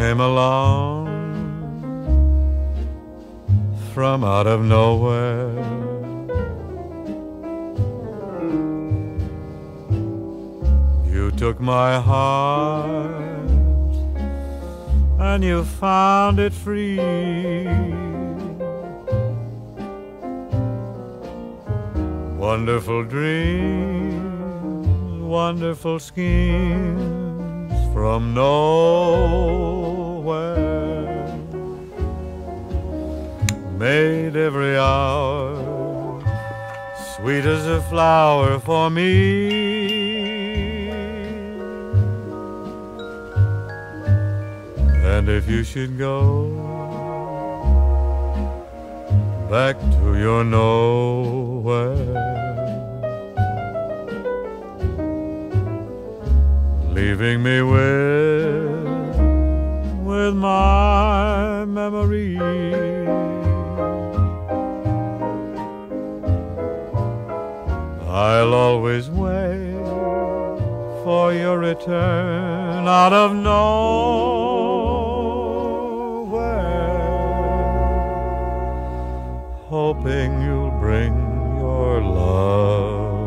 came along from out of nowhere. You took my heart and you found it free. Wonderful dreams, wonderful schemes from nowhere made every hour sweet as a flower for me. And if you should go back to your nowhere, leaving me with with my memory. I'll always wait for your return out of nowhere, hoping you'll bring your love